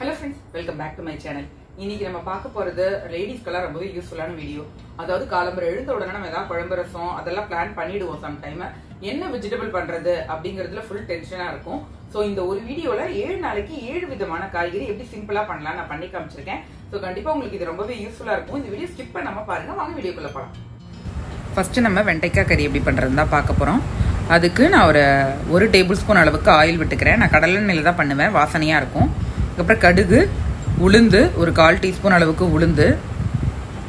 Hello friends welcome back to my channel இன்னைக்கு நம்ம பார்க்க போறது லேடிஸ்க்கெல்லாம் ரொம்பவே யூஸ்ஃபுல்லான வீடியோ அதாவது காலம்பரம் எழுந்த உடனே நம்ம ஏதாவது குழம்பு ரசம் அதெல்லாம் பிளான் பண்ணிடுவோம் சம் டைம் என்ன வெஜிடபிள் பண்றது அப்படிங்கறதுல ஃபுல் டென்ஷனா இருக்கும். ஸோ இந்த ஒரு வீடியோல ஏழு நாளைக்கு ஏழு விதமான காய்கறி எப்படி சிம்பிளா பண்ணலாம் நான் பண்ணி காமிச்சிருக்கேன். ஸோ கண்டிப்பா உங்களுக்கு இது ரொம்பவே யூஸ்ஃபுல்லா இருக்கும். இந்த வீடியோ ஸ்கிப் பண்ணாம பாருங்க. வாங்க வீடியோக்குள்ள போலாம். ஃபர்ஸ்ட் நம்ம வெண்டைக்காய் கறி எப்படி பண்ணுறதுன்னு தான் பார்க்க போகிறோம் அதுக்கு நான் ஒரு ஒரு டேபிள் ஸ்பூன் அளவுக்கு ஆயில் விட்டுக்கிறேன். நான் கடலெண்ணெயில் தான் பண்ணுவேன். வாசனையாக இருக்கும். அதுக்கப்புறம் கடுகு உளுந்து ஒரு கால் டீஸ்பூன் அளவுக்கு உளுந்து.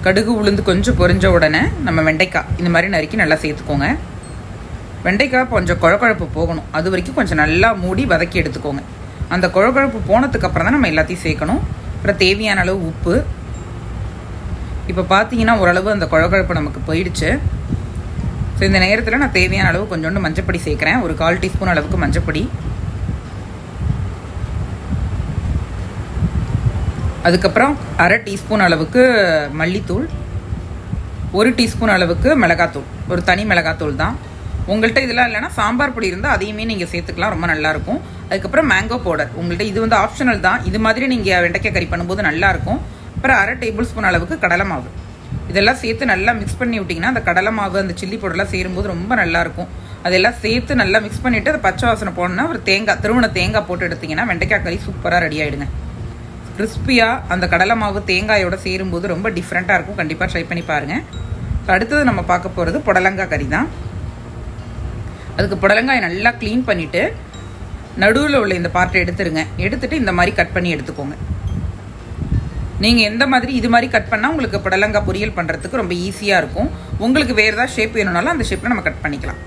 கடுகு உளுந்து கொஞ்சம் பொரிஞ்ச உடனே நம்ம வெண்டைக்காய் இந்த மாதிரி நறுக்கி நல்லா சேர்த்துக்கோங்க. வெண்டைக்காய் கொஞ்சம் குழக்குழப்பு போகணும். அது வரைக்கும் கொஞ்சம் நல்லா மூடி வதக்கி எடுத்துக்கோங்க. அந்த குழக்குழப்பு போனதுக்கப்புறம் தான் நம்ம எல்லாத்தையும் சேர்க்கணும். அப்புறம் தேவையான அளவு உப்பு. இப்போ பார்த்தீங்கன்னா ஓரளவு அந்த குழகுழப்பு நமக்கு போயிடுச்சு. ஸோ இந்த நேரத்தில் நான் தேவையான அளவு கொஞ்சோண்டு மஞ்சப்பொடி சேர்க்குறேன். ஒரு கால் டீஸ்பூன் அளவுக்கு மஞ்சப்பொடி. அதுக்கப்புறம் அரை டீஸ்பூன் அளவுக்கு மல்லித்தூள் ஒரு டீஸ்பூன் அளவுக்கு மிளகாத்தூள் ஒரு தனி மிளகாத்தூள் தான். உங்கள்கிட்ட இதெல்லாம் இல்லைனா சாம்பார் பொடி இருந்தால் அதையுமே நீங்கள் சேர்த்துக்கலாம் ரொம்ப நல்லாயிருக்கும் அதுக்கப்புறம் மேங்கோ பவுடர் உங்கள்கிட்ட இது வந்து ஆப்ஷனல் தான். இது மாதிரி நீங்கள் வெண்டைக்காய் கறி பண்ணும்போது நல்லாயிருக்கும் அப்புறம் அரை டேபிள் ஸ்பூன் அளவுக்கு கடலை மாவு. இதெல்லாம் சேர்த்து நல்லா மிக்ஸ் பண்ணி விட்டிங்கன்னா அந்த கடலை மாவு அந்த சில்லி பவுடர்லாம் சேரும்போது ரொம்ப நல்லாயிருக்கும் அதெல்லாம் சேர்த்து நல்லா மிக்ஸ் பண்ணிவிட்டு அதை பச்சை வாசனை போனோன்னா ஒரு தேங்காய் திருவண்ண தேங்காய் போட்டு எடுத்திங்கன்னா வெண்டைக்காய் கறி சூப்பராக ரெடி ஆகிடுங்க கிறிஸ்பியாக அந்த கடலை மாவு தேங்காயோடு சேரும்போது ரொம்ப டிஃப்ரெண்ட்டாக இருக்கும். கண்டிப்பாக ட்ரை பண்ணி பாருங்கள் அடுத்தது நம்ம பார்க்க போகிறது புடலங்காய் கறி தான். அதுக்கு புடலங்காயை நல்லா க்ளீன் பண்ணிவிட்டு நடுவில் உள்ள இந்த பார்ட்டை எடுத்துருங்க. எடுத்துகிட்டு இந்த மாதிரி கட் பண்ணி எடுத்துக்கோங்க. நீங்கள் எந்த மாதிரி இது மாதிரி கட் பண்ணால் உங்களுக்கு புடலங்காய் பொரியல் பண்ணுறதுக்கு ரொம்ப ஈஸியாக இருக்கும். உங்களுக்கு வேறு ஏதாவது ஷேப் வேணும்னாலும் அந்த ஷேப்பில் நம்ம கட் பண்ணிக்கலாம்.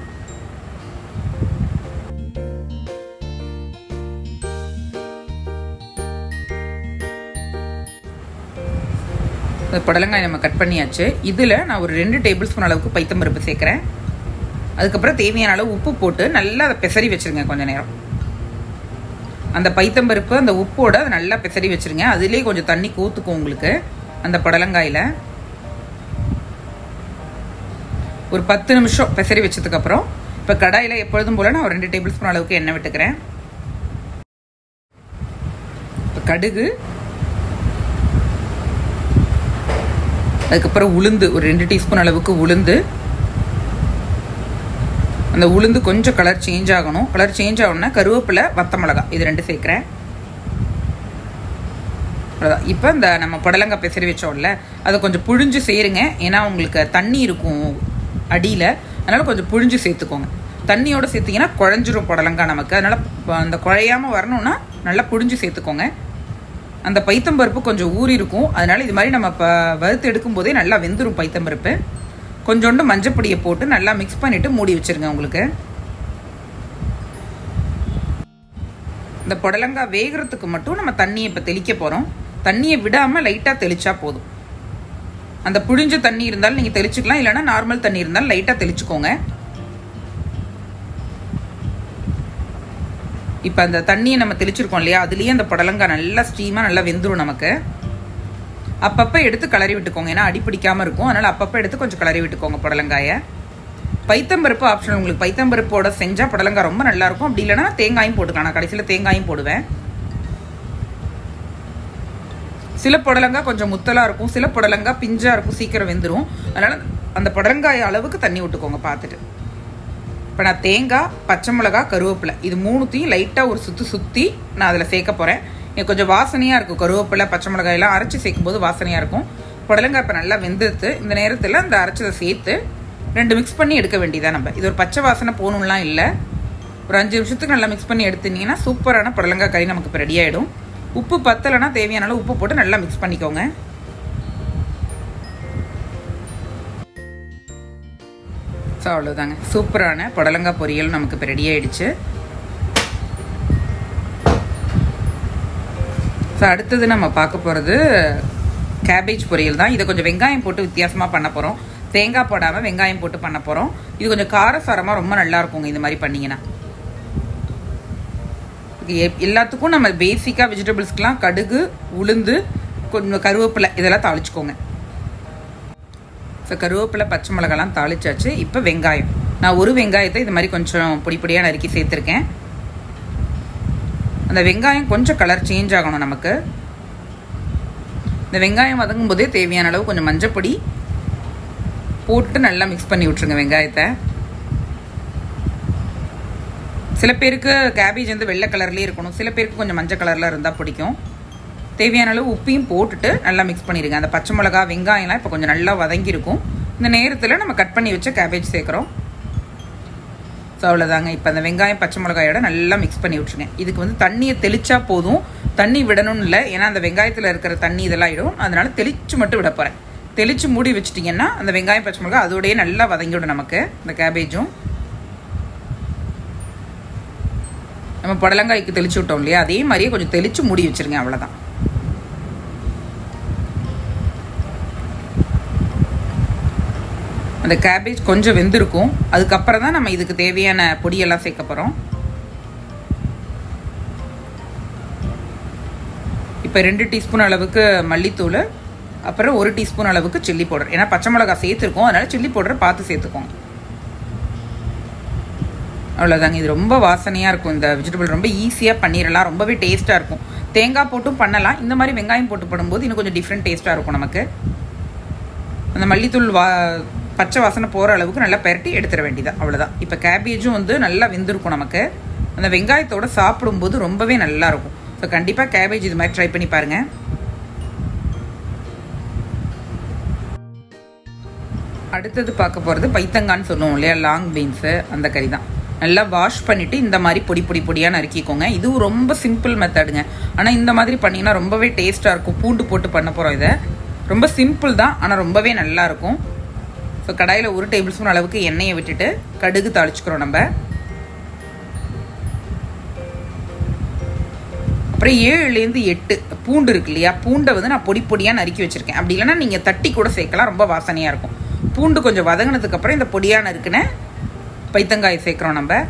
புடலங்காய் நம்ம கட் பண்ணியாச்சு. இதில் நான் ஒரு ரெண்டு டேபிள் ஸ்பூன் அளவுக்கு பைத்தம்பருப்பு சேர்க்குறேன். அதுக்கப்புறம் தேவையான அளவு உப்பு போட்டு நல்லா அதை பெசரி வச்சுருங்க கொஞ்சம் நேரம். அந்த பைத்தம்பருப்பு அந்த உப்போட அதை நல்லா பெசரி வச்சுருங்க. அதுலேயே கொஞ்சம் தண்ணி கூத்துக்கும் உங்களுக்கு அந்த புடலங்காயில். ஒரு பத்து நிமிஷம் பெசரி வச்சதுக்கப்புறம் இப்போ கடாயில் எப்பொழுதும் போல் நான் ஒரு ரெண்டு டேபிள் ஸ்பூன் அளவுக்கு எண்ணெய் விட்டுக்கிறேன். இப்போ கடுகு அதுக்கப்புறம் உளுந்து ஒரு ரெண்டு டீஸ்பூன் அளவுக்கு உளுந்து. அந்த உளுந்து கொஞ்சம் கலர் சேஞ்ச் ஆகணும். கலர் சேஞ்ச் ஆகணும்னா கருவேப்பிலை வத்த மிளகா இது ரெண்டு சேர்க்குறேன். அவ்வளோதான் இப்போ இந்த நம்ம புடலங்காய் பெசரி வச்சோம்ல அதை கொஞ்சம் புழிஞ்சு சேருங்க. ஏன்னா உங்களுக்கு தண்ணி இருக்கும் அடியில். அதனால் கொஞ்சம் புழிஞ்சு சேர்த்துக்கோங்க. தண்ணியோடு சேர்த்திங்கன்னா குழஞ்சிரும் புடலங்காய் நமக்கு. அதனால் அந்த குழையாமல் வரணும்னா நல்லா புழிஞ்சு சேர்த்துக்கோங்க. அந்த பைத்தம்பருப்பு கொஞ்சம் ஊறி இருக்கும் அதனால் இது மாதிரி நம்ம இப்போ வறுத்து எடுக்கும் போதே நல்லா வெந்துடும் பைத்தம்பருப்பு கொஞ்சோண்டு மஞ்சப்பொடியை போட்டு நல்லா மிக்ஸ் பண்ணிவிட்டு மூடி வச்சுருங்க உங்களுக்கு. இந்த புடலங்காய் வேகிறதுக்கு மட்டும் நம்ம தண்ணியை இப்போ தெளிக்க போகிறோம் தண்ணியை விடாமல் லைட்டாக தெளித்தா போதும். அந்த புழிஞ்ச தண்ணி இருந்தாலும் நீங்கள் தெளிச்சுக்கலாம் இல்லைனா நார்மல் தண்ணி இருந்தாலும் லைட்டாக தெளிச்சுக்கோங்க. இப்போ அந்த தண்ணியை நம்ம தெளிச்சிருக்கோம் இல்லையா? அதுலேயே அந்த புடலங்காய் நல்லா ஸ்டீமாக நல்லா வெந்துடும் நமக்கு. அப்பப்போ எடுத்து கிளறி விட்டுக்கோங்க. ஏன்னா அடி பிடிக்காமல் இருக்கும். அதனால் அப்பப்போ எடுத்து கொஞ்சம் கிளறி விட்டுக்கோங்க புடலங்காயை. பைத்தம்பருப்பு ஆப்ஷன் உங்களுக்கு பைத்தம்பருப்போட செஞ்சால் புடலங்காய் ரொம்ப நல்லாயிருக்கும் அப்படி இல்லைனா தேங்காயும் போட்டுக்கலாம். நான் கடைசியில் தேங்காயும் போடுவேன். சில புடலங்காய் கொஞ்சம் முத்தலாக இருக்கும். சில புடலங்காய் பிஞ்சாக இருக்கும். சீக்கிரம் வெந்துடும் அதனால் அந்த புடலங்காய் அளவுக்கு தண்ணி விட்டுக்கோங்க பார்த்துட்டு. இப்போ நான் தேங்காய் பச்சை மிளகா கருவேப்பிலை. இது மூணுத்தையும் லைட்டாக ஒரு சுற்றி சுற்றி நான் அதில் சேர்க்க போகிறேன் எனக்கு கொஞ்சம் வாசனையாக இருக்கும். கருவேப்பிலை பச்சை மிளகாயெல்லாம் அரைச்சி சேர்க்கும் போது வாசனையாக இருக்கும். புடலங்காய் இப்போ நல்லா வெந்துடுத்து இந்த நேரத்தில் அந்த அரைச்சதை சேர்த்து ரெண்டு மிக்ஸ் பண்ணி எடுக்க வேண்டியதான் நம்ம. இது ஒரு பச்சை வாசனை போகணும்லாம் இல்லை. ஒரு அஞ்சு நிமிஷத்துக்கு நல்லா மிக்ஸ் பண்ணி எடுத்துனீங்கன்னா சூப்பரான புடலங்காய் கறி நமக்கு இப்போ ரெடி ஆகிடும் உப்பு பத்தலைன்னா தேவையான அளவு உப்பு போட்டு நல்லா மிக்ஸ் பண்ணிக்கோங்க. ஸோ அவ்வளோதாங்க சூப்பரான புடலங்காய் பொரியல் நமக்கு இப்போ ரெடி ஆகிடுச்சு ஸோ அடுத்தது நம்ம பார்க்க போகிறது கேபேஜ் பொரியல் தான். இதை கொஞ்சம் வெங்காயம் போட்டு வித்தியாசமாக பண்ண போகிறோம் தேங்காய் போடாமல் வெங்காயம் போட்டு பண்ண போகிறோம் இது கொஞ்சம் காரசாரமாக ரொம்ப நல்லா இருக்குங்க இந்த மாதிரி பண்ணிங்கன்னா. எல்லாத்துக்கும் நம்ம பேசிக்காக வெஜிடபிள்ஸ்க்கெலாம் கடுகு உளுந்து கொஞ்சம் கருவேப்பிலை இதெல்லாம் தாளிச்சுக்கோங்க. ஸோ கருவேப்பிலை பச்சை மிளகாலாம் தாளிச்சாச்சு. இப்போ வெங்காயம். நான் ஒரு வெங்காயத்தை இது மாதிரி கொஞ்சம் பொடி பொடியாக நறுக்கி சேர்த்துருக்கேன். அந்த வெங்காயம் கொஞ்சம் கலர் சேஞ்ச் ஆகணும் நமக்கு. இந்த வெங்காயம் வதங்கும் போதே தேவையான அளவு கொஞ்சம் மஞ்சப்பொடி போட்டு நல்லா மிக்ஸ் பண்ணி விட்ருங்க வெங்காயத்தை. சில பேருக்கு கேபேஜ் வந்து வெள்ளை கலர்லேயே இருக்கணும். சில பேருக்கு கொஞ்சம் மஞ்சள் கலரில் இருந்தால் பிடிக்கும். தேவையான அளவு உப்பையும் போட்டுட்டு நல்லா மிக்ஸ் பண்ணிடுங்க அந்த பச்சை மிளகா வெங்காயம்லாம் இப்போ கொஞ்சம் நல்லா வதங்கியிருக்கும். இந்த நேரத்தில் நம்ம கட் பண்ணி வச்ச கேபேஜ் சேர்க்குறோம். ஸோ அவ்வளோதாங்க இப்போ அந்த வெங்காயம் பச்சை மிளகாயோட நல்லா மிக்ஸ் பண்ணி விட்ருங்க இதுக்கு வந்து தண்ணியை தெளிச்சா போதும். தண்ணி விடணும்னு இல்லை. ஏன்னா அந்த வெங்காயத்தில் இருக்கிற தண்ணி இதெல்லாம் ஆகிடும் அதனால தெளிச்சு மட்டும் விட போகிறேன் தெளிச்சு மூடி வச்சிட்டிங்கன்னா அந்த வெங்காயம் பச்சை மிளகாய் அதோடய நல்லா வதங்கிவிடும் நமக்கு இந்த கேபேஜும் நம்ம புடலங்காய்க்கு தெளிச்சு விட்டோம் இல்லையா? அதே மாதிரியே கொஞ்சம் தெளிச்சு மூடி வச்சுருங்க. அவ்வளோதான் அந்த கேபேஜ் கொஞ்சம் வெந்திருக்கும். அதுக்கப்புறம் தான் நம்ம இதுக்கு தேவையான பொடியெல்லாம் சேர்க்க போகிறோம் இப்போ ரெண்டு டீஸ்பூன் அளவுக்கு மல்லித்தூள் அப்புறம் ஒரு டீஸ்பூன் அளவுக்கு சில்லி பவுடர் ஏன்னா பச்சை மிளகா சேர்த்துருக்கோம் அதனால் சில்லி பவுடர் பார்த்து சேர்த்துக்கோங்க. அவ்வளோதாங்க இது ரொம்ப வாசனையாக இருக்கும். இந்த வெஜிடபிள் ரொம்ப ஈஸியாக பண்ணிடலாம் ரொம்பவே டேஸ்ட்டாக இருக்கும். தேங்காய் போட்டும் பண்ணலாம். இந்த மாதிரி வெங்காயம் போட்டு போடும்போது இன்னும் கொஞ்சம் டிஃப்ரெண்ட் டேஸ்ட்டாக இருக்கும் நமக்கு. அந்த மல்லித்தூள் வா பச்சை வாசனை போகிற அளவுக்கு நல்லா பெரட்டி எடுத்துட வேண்டியதான் அவ்வளோதான் இப்போ கேபேஜும் வந்து நல்லா வெந்திருக்கும் நமக்கு. அந்த வெங்காயத்தோடு சாப்பிடும்போது ரொம்பவே நல்லாயிருக்கும் ஸோ கண்டிப்பாக கேபேஜ் இது மாதிரி ட்ரை பண்ணி பாருங்கள் அடுத்தது பார்க்க போகிறது பைத்தங்கான்னு சொல்லுவோம் இல்லையா? லாங் பீன்ஸு அந்த கறி தான் நல்லா வாஷ் பண்ணிவிட்டு இந்த மாதிரி பொடி பொடி பொடியாக நறுக்கிக்கோங்க. இதுவும் ரொம்ப சிம்பிள் மெத்தடுங்க ஆனால் இந்த மாதிரி பண்ணிங்கன்னா ரொம்பவே டேஸ்ட்டாக இருக்கும். பூண்டு போட்டு பண்ண போகிறோம் இதை. ரொம்ப சிம்பிள் தான் ஆனால் ரொம்பவே நல்லா இப்போ கடாயில் ஒரு டேபிள் ஸ்பூன் அளவுக்கு எண்ணெயை விட்டுட்டு கடுகு தாளிச்சுக்கிறோம் நம்ம. அப்புறம் ஏழுலேருந்து எட்டு பூண்டு இருக்கு இல்லையா? பூண்டை வந்து நான் பொடி பொடியாக நறுக்கி வச்சுருக்கேன். அப்படி இல்லைன்னா நீங்கள் தட்டி கூட சேர்க்கலாம் ரொம்ப வாசனையாக இருக்கும். பூண்டு கொஞ்சம் வதங்கினதுக்கப்புறம் இந்த பொடியாக நறுக்குன்னு பைத்தங்காய் சேர்க்குறோம் நம்ம.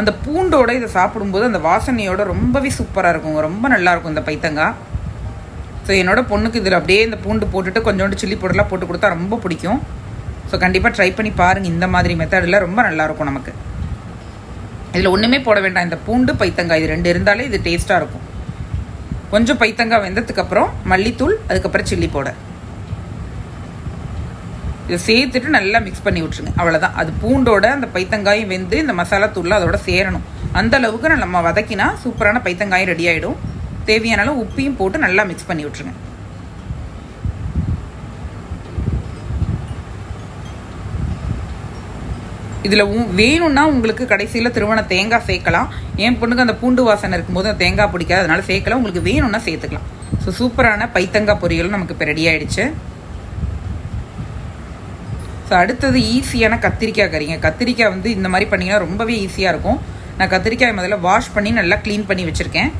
அந்த பூண்டோட இதை சாப்பிடும்போது அந்த வாசனையோட ரொம்பவே சூப்பராக இருக்குங்க ரொம்ப நல்லாயிருக்கும் இந்த பைத்தங்காய் ஸோ என்னோட பொண்ணுக்கு இதில் அப்படியே இந்த பூண்டு போட்டுட்டு கொஞ்சோண்டு சில்லி பவுடர்லாம் போட்டு கொடுத்தா ரொம்ப பிடிக்கும். ஸோ கண்டிப்பாக ட்ரை பண்ணி பாருங்கள் இந்த மாதிரி மெத்தடில் ரொம்ப நல்லாயிருக்கும் நமக்கு. இதில் ஒன்றுமே போட வேண்டாம். இந்த பூண்டு பைத்தங்காய் இது ரெண்டு இருந்தாலே இது டேஸ்ட்டாக இருக்கும். கொஞ்சம் பைத்தங்காய் வெந்ததுக்கப்புறம் மல்லித்தூள் அதுக்கப்புறம் சில்லி பவுடர் இதை சேர்த்துட்டு நல்லா மிக்ஸ் பண்ணி விட்ருங்க அவ்வளோதான் அது பூண்டோட அந்த பைத்தங்காயும் வெந்து இந்த மசாலா தூளில் அதோட சேரணும். அந்த அளவுக்கு நம்ம வதக்கினா சூப்பரான பைத்தங்காயும் ரெடி ஆகிடும் தேவையான அளவு உப்பையும் போட்டு நல்லா மிக்ஸ் பண்ணி விட்ருங்க இதில் வேணும்னா உங்களுக்கு கடைசியில் திருவண்ண தேங்காய் சேர்க்கலாம். என் பொண்ணுக்கு அந்த பூண்டு வாசனை இருக்கும்போது அந்த தேங்காய் பிடிக்காது அதனால சேர்க்கலாம். உங்களுக்கு வேணும்னா சேர்த்துக்கலாம். ஸோ சூப்பரான பைத்தங்காய் பொரியல் நமக்கு இப்போ ரெடி ஆயிடுச்சு. ஸோ அடுத்தது ஈஸியான கத்திரிக்காய் கறிங்க. கத்திரிக்காய் வந்து இந்த மாதிரி பண்ணிங்கன்னா ரொம்பவே ஈஸியாக இருக்கும். நான் கத்திரிக்காய் முதல்ல வாஷ் பண்ணி நல்லா க்ளீன் பண்ணி வச்சுருக்கேன்.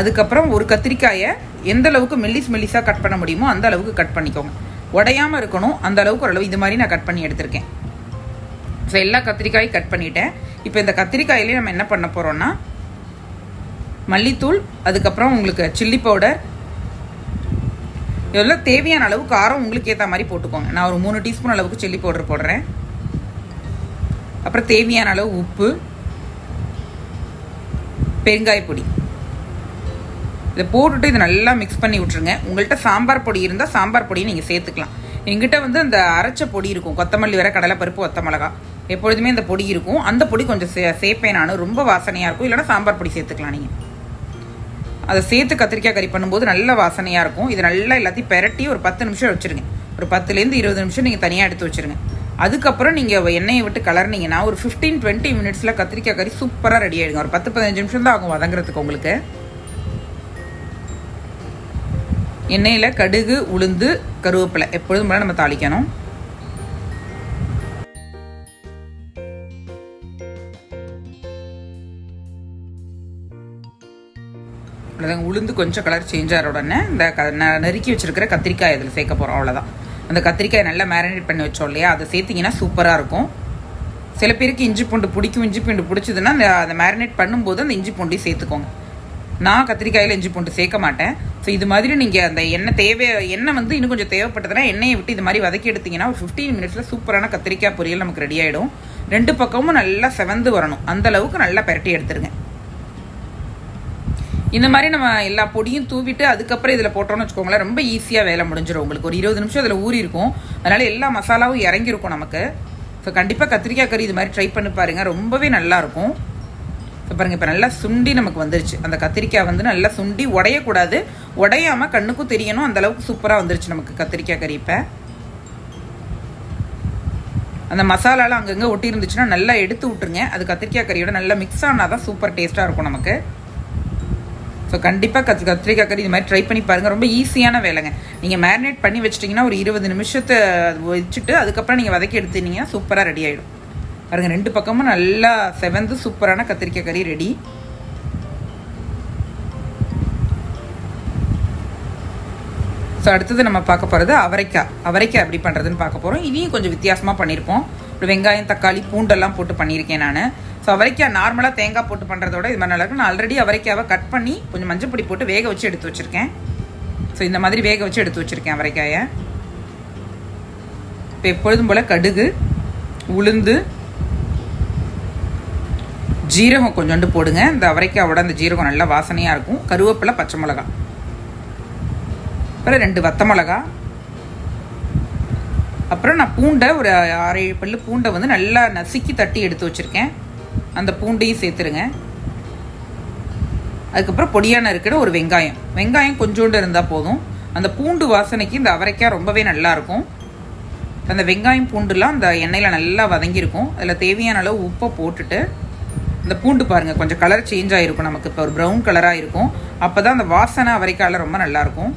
அதுக்கப்புறம் ஒரு கத்திரிக்காயை எந்த அளவுக்கு மெல்லிஸ் மெல்லிஸாக கட் பண்ண முடியுமோ அந்த அளவுக்கு கட் பண்ணிக்கோங்க. உடையாமல் இருக்கணும். அந்த அளவுக்கு ஓரளவு இது மாதிரி நான் கட் பண்ணி எடுத்திருக்கேன். ஸோ எல்லா கத்திரிக்காயும் கட் பண்ணிட்டேன். இப்போ இந்த கத்திரிக்காயிலே நம்ம என்ன பண்ண போகிறோம்னா மல்லித்தூள் அதுக்கப்புறம் உங்களுக்கு சில்லி பவுடர் இதெல்லாம் தேவையான அளவு காரம் உங்களுக்கு ஏற்ற மாதிரி போட்டுக்கோங்க. நான் ஒரு மூணு டீஸ்பூன் அளவுக்கு சில்லி பவுடர் போடுறேன். அப்புறம் தேவையான அளவு உப்பு பெருங்காய பொடி இதை போட்டுட்டு இதை நல்லா மிக்ஸ் பண்ணி விட்ருங்க உங்கள்கிட்ட சாம்பார் பொடி இருந்தால் சாம்பார் பொடியை நீங்கள் சேர்த்துக்கலாம். எங்கிட்ட வந்து அந்த அரைச்ச பொடி இருக்கும். கொத்தமல்லி வர கடலைப்பருப்பு ஒத்த மிளகா. எப்பொழுதுமே இந்த பொடி இருக்கும். அந்த பொடி கொஞ்சம் சே சேர்ப்பேன் நான். ரொம்ப வாசனையாக இருக்கும். இல்லைனா சாம்பார் பொடி சேர்த்துக்கலாம் நீங்கள் அதை சேர்த்து கத்திரிக்காய் கறி பண்ணும்போது நல்ல வாசனையாக இருக்கும். இது நல்லா எல்லாத்தையும் பெரட்டி ஒரு பத்து நிமிஷம் வச்சுருங்க. ஒரு பத்துலேருந்து இருபது நிமிஷம் நீங்கள் தனியாக எடுத்து வச்சுருங்க. அதுக்கப்புறம் நீங்கள் எண்ணெயை விட்டு கலர்னீங்கன்னா ஒரு ஃபிஃப்டீன் டுவெண்ட்டி மினிட்ஸில் கத்திரிக்காய் கறி சூப்பராக ரெடி ஆகிடுங்க ஒரு பத்து பதினஞ்சு நிமிஷம் தான் ஆகும் வதங்குறதுக்கு உங்களுக்கு. எண்ணெயில் கடுகு உளுந்து கருவேப்பிலை. எப்பொழுதும் போல நம்ம தாளிக்கணும். அவ்வளோதான் உளுந்து கொஞ்சம் கலர் சேஞ்ச் ஆகிற உடனே இந்த க நறுக்கி வச்சுருக்கிற கத்திரிக்காய் இதில் சேர்க்க போகிறோம் அவ்வளோதான் அந்த கத்திரிக்காய் நல்லா மேரினேட் பண்ணி வச்சோம் இல்லையா? அதை சேர்த்திங்கன்னா சூப்பராக இருக்கும். சில பேருக்கு இஞ்சி பூண்டு பிடிக்கும். இஞ்சி பூண்டு பிடிச்சதுன்னா அந்த அதை மேரினேட் பண்ணும்போது அந்த இஞ்சி பூண்டையும் சேர்த்துக்கோங்க. நான் கத்திரிக்காயில் இஞ்சி பூண்டு சேர்க்க மாட்டேன். ஸோ இது மாதிரி நீங்கள் அந்த எண்ணெய் தேவை எண்ணெய் வந்து இன்னும் கொஞ்சம் தேவைப்பட்டதுன்னா எண்ணெயை விட்டு இது மாதிரி வதக்கி எடுத்தீங்கன்னா ஒரு ஃபிஃப்டீன் மினிட்ஸில் சூப்பரான கத்திரிக்காய் பொரியல் நமக்கு ரெடி ஆகிடும் ரெண்டு பக்கமும் நல்லா செவந்து வரணும். அந்த அளவுக்கு நல்லா பெரட்டி எடுத்துருங்க. இந்த மாதிரி நம்ம எல்லா பொடியும் தூவிட்டு அதுக்கப்புறம் இதில் போட்டோம்னு வச்சுக்கோங்களேன் ரொம்ப ஈஸியாக வேலை முடிஞ்சிடும் உங்களுக்கு. ஒரு இருபது நிமிஷம் அதில் ஊறி இருக்கும். அதனால் எல்லா மசாலாவும் இறங்கியிருக்கும் நமக்கு. ஸோ கண்டிப்பாக கத்திரிக்காய் கறி இது மாதிரி ட்ரை பண்ணி பாருங்கள் ரொம்பவே நல்லாயிருக்கும் ஸோ இப்போ நல்லா சுண்டி நமக்கு வந்துருச்சு. அந்த கத்திரிக்காய் வந்து நல்லா சுண்டி உடையக்கூடாது. உடையாமல் கண்ணுக்கும் தெரியணும். அந்த அளவுக்கு சூப்பராக வந்துருச்சு நமக்கு கத்திரிக்காய் கறி இப்போ. அந்த மசாலாலாம் அங்கங்கே ஒட்டி இருந்துச்சுன்னா நல்லா எடுத்து விட்டுருங்க. அது கத்திரிக்காய் கறியோட நல்லா மிக்ஸ் ஆனால் தான் சூப்பர் டேஸ்ட்டாக இருக்கும் நமக்கு. ஸோ கண்டிப்பாக கத் கத்திரிக்காய் கறி இது மாதிரி ட்ரை பண்ணி பாருங்கள் ரொம்ப ஈஸியான வேலைங்க. நீங்கள் மேரினேட் பண்ணி வச்சிட்டிங்கன்னா ஒரு இருபது நிமிஷத்தை வச்சுட்டு அதுக்கப்புறம் நீங்கள் வதக்கி எடுத்துனீங்கன்னா சூப்பராக ரெடி ஆகிடும் பாருங்கள் ரெண்டு பக்கமும் நல்லா செவந்து சூப்பரான கத்திரிக்காய் கறி ரெடி ஸோ அடுத்தது நம்ம பார்க்க போகிறது அவரைக்காய். அவரைக்காய் எப்படி பண்ணுறதுன்னு பார்க்க போகிறோம் இதையும் கொஞ்சம் வித்தியாசமாக பண்ணியிருப்போம் வெங்காயம் தக்காளி பூண்டெல்லாம் போட்டு பண்ணியிருக்கேன் நான். ஸோ அவரைக்காய் நார்மலாக தேங்காய் போட்டு பண்ணுறதோட இது மாதிரி நல்லாயிருக்கும் நான் ஆல்ரெடி அவரைக்காவை கட் பண்ணி கொஞ்சம் மஞ்சள் பொடி போட்டு வேக வச்சு எடுத்து வச்சுருக்கேன். ஸோ இந்த மாதிரி வேக வச்சு எடுத்து வச்சுருக்கேன் அவரைக்காயை. இப்போ எப்பொழுதும் போல் கடுகு உளுந்து ஜீரகம் கொஞ்சோண்டு போடுங்க. இந்த அவரைக்காவோட அந்த ஜீரகம் நல்லா வாசனையாக இருக்கும். கருவேப்பிலை பச்சை மிளகா அப்புறம் ரெண்டு வத்த மிளகா. அப்புறம் நான் பூண்டை ஒரு ஆறு ஏழு பல்லு பூண்டை வந்து நல்லா நசுக்கி தட்டி எடுத்து வச்சுருக்கேன். அந்த பூண்டையும் சேர்த்துருங்க. அதுக்கப்புறம் பொடியான இருக்கிற ஒரு வெங்காயம். வெங்காயம் கொஞ்சோண்டு இருந்தால் போதும். அந்த பூண்டு வாசனைக்கு இந்த அவரைக்காய் ரொம்பவே நல்லாயிருக்கும் அந்த வெங்காயம் பூண்டுலாம் அந்த எண்ணெயில் நல்லா வதங்கியிருக்கும். அதில் தேவையான அளவு உப்பை போட்டுட்டு இந்த பூண்டு பாருங்கள் கொஞ்சம் கலர் சேஞ்ச் ஆகிருக்கும் நமக்கு. இப்போ ஒரு ப்ரௌன் கலராக இருக்கும். அப்போ தான் அந்த வாசனை அவரைக்காயில் ரொம்ப நல்லாயிருக்கும்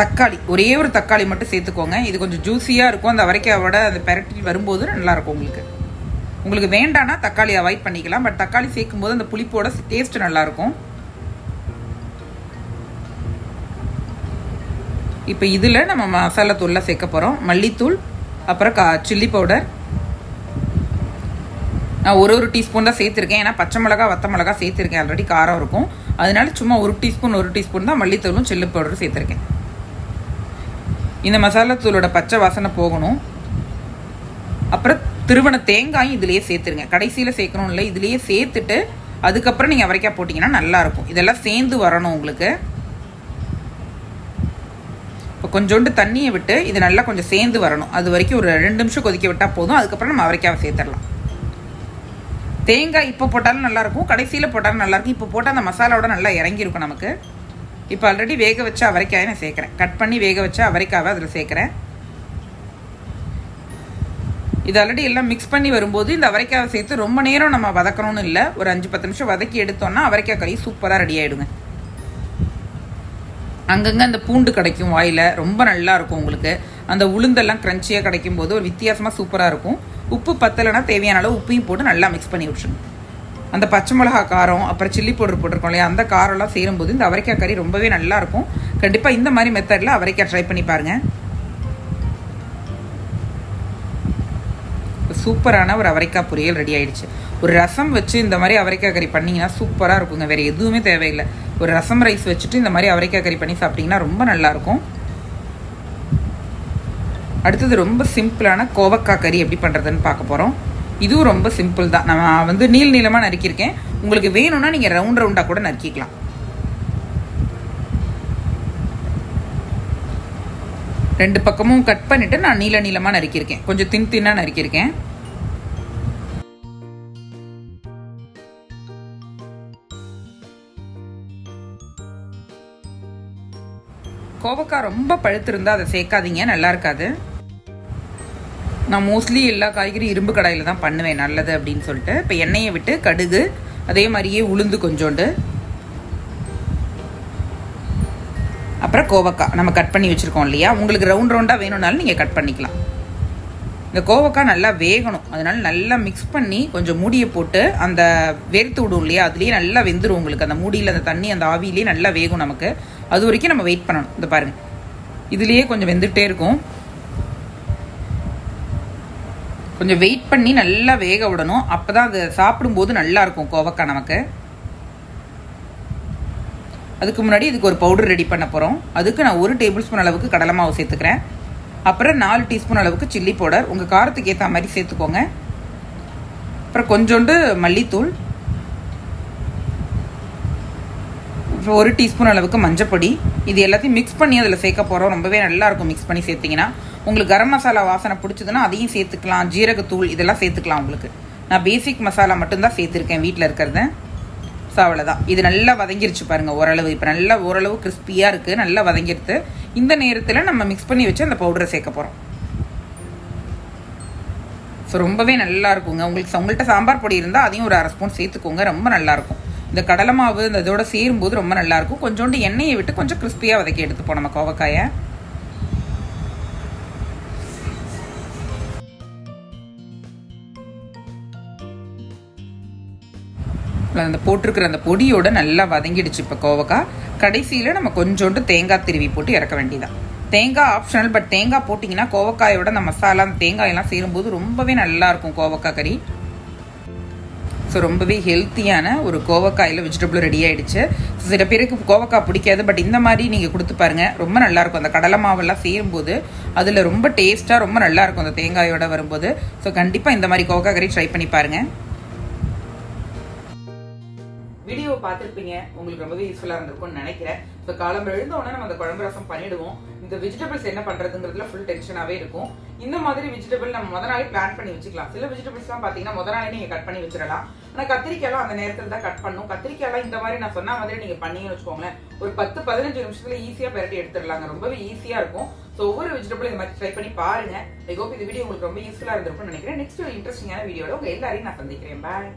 தக்காளி. ஒரே ஒரு தக்காளி மட்டும் சேர்த்துக்கோங்க. இது கொஞ்சம் ஜூஸியாக இருக்கும். அந்த அவரைக்காயோட அந்த பெரட்டி வரும்போது நல்லாயிருக்கும் உங்களுக்கு. உங்களுக்கு வேண்டானா தக்காளி அவாய்ட் பண்ணிக்கலாம். பட் தக்காளி சேர்க்கும் போது அந்த புளிப்போட டேஸ்ட் நல்லாயிருக்கும். இப்போ இதில் நம்ம மசாலா தூள்லாம் சேர்க்க போகிறோம் மல்லித்தூள் அப்புறம் கா சில்லி பவுடர் நான் ஒரு ஒரு டீஸ்பூன் தான் சேர்த்துருக்கேன். ஏன்னா பச்சை மிளகா வத்த மிளகா சேர்த்துருக்கேன். ஆல்ரெடி காரம் இருக்கும். அதனால சும்மா ஒரு டீஸ்பூன் ஒரு டீஸ்பூன் தான் மல்லித்தூளும் சில்லி பவுடரும் சேர்த்துருக்கேன். இந்த மசாலா தூளோட பச்சை வாசனை போகணும். அப்புறம் திருவண தேங்காயும் இதுலேயே சேர்த்துருங்க. கடைசியில் சேர்க்கணும் இல்லை இதுலேயே சேர்த்துட்டு அதுக்கப்புறம் நீங்கள் அவரைக்காய் போட்டிங்கன்னா நல்லாயிருக்கும். இதெல்லாம் சேர்ந்து வரணும் உங்களுக்கு. இப்போ கொஞ்சோண்டு தண்ணியை விட்டு இது நல்லா கொஞ்சம் சேர்ந்து வரணும். அது வரைக்கும் ஒரு ரெண்டு நிமிஷம் கொதிக்க விட்டால் போதும். அதுக்கப்புறம் நம்ம அவரைக்காவை சேர்த்துடலாம். தேங்காய் இப்போ போட்டாலும் நல்லாயிருக்கும். கடைசியில் போட்டாலும் நல்லாயிருக்கும். இப்போ போட்டால் அந்த மசாலாவோட நல்லா இறங்கியிருக்கும் நமக்கு. இப்போ ஆல்ரெடி வேக வச்ச அவரைக்காயை நான் சேர்க்குறேன். கட் பண்ணி வேக வச்ச அவரைக்காவை அதில் சேர்க்குறேன். இது ஆல்ரெடி எல்லாம் மிக்ஸ் பண்ணி வரும்போது இந்த அவரைக்காவை சேர்த்து ரொம்ப நேரம் நம்ம வதக்கணும்னு இல்லை. ஒரு அஞ்சு பத்து நிமிஷம் வதக்கி எடுத்தோம்னா அவரைக்காய் கறி சூப்பராக ரெடி ஆகிடுங்க அங்கங்கே அந்த பூண்டு கிடைக்கும் வாயில். ரொம்ப நல்லா இருக்கும் உங்களுக்கு. அந்த உளுந்தெல்லாம் க்ரன்ச்சியாக கிடைக்கும் போது ஒரு வித்தியாசமாக சூப்பராக இருக்கும். உப்பு பத்தலைன்னா தேவையான அளவு உப்பையும் போட்டு நல்லா மிக்ஸ் பண்ணி விட்டுருங்க. அந்த பச்சை மிளகா காரம் அப்புறம் சில்லி பவுடர் போட்டிருக்கோம் இல்லையா அந்த காரம்லாம் சேரும்போது இந்த அவரைக்காய் கறி ரொம்பவே நல்லாயிருக்கும். கண்டிப்பாக இந்த மாதிரி மெத்தடில் அவரைக்காய் ட்ரை பண்ணி பாருங்கள் சூப்பரான ஒரு அவரைக்காய் பொரியல் ரெடி ஆயிடுச்சு. ஒரு ரசம் வச்சு இந்த மாதிரி அவரைக்காய் கறி பண்ணிங்கன்னா சூப்பராக இருக்குங்க. வேறு எதுவுமே தேவையில்லை. ஒரு ரசம் ரைஸ் வச்சுட்டு இந்த மாதிரி அவரைக்காய் கறி பண்ணி சாப்பிட்டிங்கன்னா ரொம்ப நல்லாயிருக்கும். அடுத்தது ரொம்ப சிம்பிளான கோவக்காய் கறி எப்படி பண்ணுறதுன்னு பார்க்க போகிறோம் இதுவும் ரொம்ப சிம்பிள் தான். நான் வந்து நீள் நீளமாக நறுக்கியிருக்கேன். உங்களுக்கு வேணும்னா நீங்கள் ரவுண்ட் ரவுண்டாக கூட நறுக்கிக்கலாம். ரெண்டு பக்கமும் கட் பண்ணிவிட்டு நான் நீள நீளமாக நறுக்கியிருக்கேன். கொஞ்சம் தின் தின்னாக நறுக்கியிருக்கேன். கோவக்காய் ரொம்ப பழுத்திருந்தா அதை சேர்க்காதீங்க. நல்லா இருக்காது. நான் மோஸ்ட்லி எல்லா காய்கறியும் இரும்பு கடாயில் தான் பண்ணுவேன் நல்லது அப்படின்னு சொல்லிட்டு. இப்போ எண்ணெயை விட்டு கடுகு அதே மாதிரியே உளுந்து கொஞ்சோண்டு. அப்புறம் கோவக்காய். நம்ம கட் பண்ணி வச்சுருக்கோம் இல்லையா? உங்களுக்கு ரவுண்ட் ரவுண்டாக வேணும்னாலும் நீங்கள் கட் பண்ணிக்கலாம். இந்த கோவக்காய் நல்லா வேகணும். அதனால நல்லா மிக்ஸ் பண்ணி கொஞ்சம் மூடியை போட்டு அந்த வேர்த்து விடும் இல்லையா? அதுலேயே நல்லா வெந்துடும் உங்களுக்கு. அந்த மூடியில் அந்த தண்ணி அந்த ஆவியிலேயே நல்லா வேகும் நமக்கு. அது வரைக்கும் நம்ம வெயிட் பண்ணணும். இந்த பாருங்கள் இதுலேயே கொஞ்சம் வெந்துகிட்டே இருக்கும். கொஞ்சம் வெயிட் பண்ணி நல்லா வேக விடணும். அப்போ தான் அது சாப்பிடும்போது நல்லா இருக்கும் கோவக்காய் நமக்கு. அதுக்கு முன்னாடி இதுக்கு ஒரு பவுடர் ரெடி பண்ண போகிறோம் அதுக்கு நான் ஒரு டேபிள் ஸ்பூன் அளவுக்கு கடலை மாவு சேர்த்துக்கிறேன். அப்புறம் நாலு டீஸ்பூன் அளவுக்கு சில்லி பவுடர் உங்கள் காரத்துக்கு ஏற்ற மாதிரி சேர்த்துக்கோங்க. அப்புறம் கொஞ்சோண்டு மல்லித்தூள். அப்புறம் ஒரு டீஸ்பூன் அளவுக்கு மஞ்சப்பொடி. இது எல்லாத்தையும் மிக்ஸ் பண்ணி அதில் சேர்க்க போகிறோம் ரொம்பவே நல்லாயிருக்கும் மிக்ஸ் பண்ணி சேர்த்திங்கன்னா. உங்களுக்கு கரம் மசாலா வாசனை பிடிச்சதுன்னா அதையும் சேர்த்துக்கலாம். ஜீரகத்தூள் இதெல்லாம் சேர்த்துக்கலாம் உங்களுக்கு. நான் பேசிக் மசாலா மட்டும்தான் சேர்த்துருக்கேன் வீட்டில் இருக்கிறத. ஸோ அவ்வளோதான் இது நல்லா வதங்கிருச்சு பாருங்கள் ஓரளவு. இப்போ நல்லா ஓரளவு கிறிஸ்பியாக இருக்குது நல்லா வதங்கிருது இந்த நேரத்தில் நம்ம மிக்ஸ் பண்ணி வச்சு அந்த பவுடரை சேர்க்க போகிறோம் ஸோ ரொம்பவே நல்லா இருக்குங்க. உங்களுக்கு உங்கள்கிட்ட சாம்பார் பொடி இருந்தால் அதையும் ஒரு அரை ஸ்பூன் சேர்த்துக்கோங்க. ரொம்ப நல்லாயிருக்கும் இந்த கடலை மாவு இந்த இதோட சேரும்போது ரொம்ப நல்லாயிருக்கும் கொஞ்சோண்டு எண்ணெயை விட்டு கொஞ்சம் கிறிஸ்பியாக வதக்கி எடுத்துப்போம் நம்ம கோவக்காயை. அந்த போட்டிருக்கிற அந்த பொடியோட நல்லா வதங்கிடுச்சு இப்போ கோவக்காய் கடைசியில் நம்ம கொஞ்சோண்டு தேங்காய் திருவி போட்டு இறக்க வேண்டியதான் தேங்காய் ஆப்ஷனல் பட் தேங்காய் போட்டிங்கன்னா கோவக்காயோட அந்த மசாலா அந்த தேங்காயெல்லாம் சேரும்போது ரொம்பவே நல்லாயிருக்கும் கோவக்காய் கறி. ஸோ ரொம்பவே ஹெல்த்தியான ஒரு கோவக்காயில் வெஜிடபிள் ரெடி ஆகிடுச்சு சில பேருக்கு கோவக்காய் பிடிக்காது பட் இந்த மாதிரி நீங்கள் கொடுத்து பாருங்கள் ரொம்ப நல்லாயிருக்கும் அந்த கடலை மாவெல்லாம் சேரும்போது அதில் ரொம்ப டேஸ்ட்டாக ரொம்ப நல்லாயிருக்கும் அந்த தேங்காயோட வரும்போது. ஸோ கண்டிப்பாக இந்த மாதிரி கோவக்காய் கறி ட்ரை பண்ணி பாருங்கள் வீடியோ பார்த்துருப்பீங்க. உங்களுக்கு ரொம்பவே யூஸ்ஃபுல்லாக இருந்திருக்கும்னு நினைக்கிறேன். ஸோ காலம் எழுந்த உடனே நம்ம அந்த குழம்பு ரசம் பண்ணிடுவோம். இந்த வெஜிடபிள்ஸ் என்ன பண்ணுறதுங்கிறதுல ஃபுல் டென்ஷனாகவே இருக்கும். இந்த மாதிரி வெஜிடபிள் நம்ம முத நாளே பிளான் பண்ணி வச்சுக்கலாம். சில வெஜிடபிள்ஸ்லாம் பார்த்தீங்கன்னா முத நாளே நீங்கள் கட் பண்ணி வச்சிடலாம். ஆனால் கத்திரிக்காயெல்லாம் அந்த நேரத்தில் தான் கட் பண்ணும். கத்திரிக்காயெல்லாம் இந்த மாதிரி நான் சொன்ன மாதிரி நீங்கள் பண்ணீங்கன்னு வச்சுக்கோங்களேன். ஒரு பத்து பதினஞ்சு நிமிஷத்தில் ஈஸியாக பெரட்டி எடுத்துடலாங்க. ரொம்பவே ஈஸியாக இருக்கும். ஸோ ஒவ்வொரு வெஜிடபிள் இந்த மாதிரி ட்ரை பண்ணி பாருங்க. ஐ ஹோப் இந்த வீடியோ உங்களுக்கு ரொம்ப யூஸ்ஃபுல்லாக இருந்திருக்கும்னு நினைக்கிறேன். நெக்ஸ்ட் ஒரு இன்ட்ரெஸ்டிங்கான வீடியோட உங்கள் எல்லாரையும் நான் சந்திக்கிறேன். பாய்